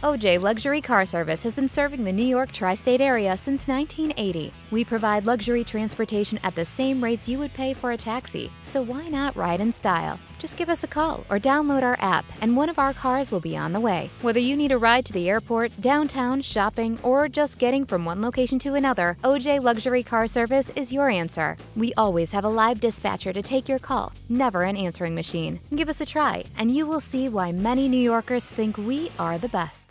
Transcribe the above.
Ojay Luxury Car Service has been serving the New York tri state area since 1980. We provide luxury transportation at the same rates you would pay for a taxi, so why not ride in style? Just give us a call or download our app, and one of our cars will be on the way. Whether you need a ride to the airport, downtown, shopping, or just getting from one location to another, Ojay Luxury Car Service is your answer. We always have a live dispatcher to take your call, never an answering machine. Give us a try, and you will see why many New Yorkers think we are the best.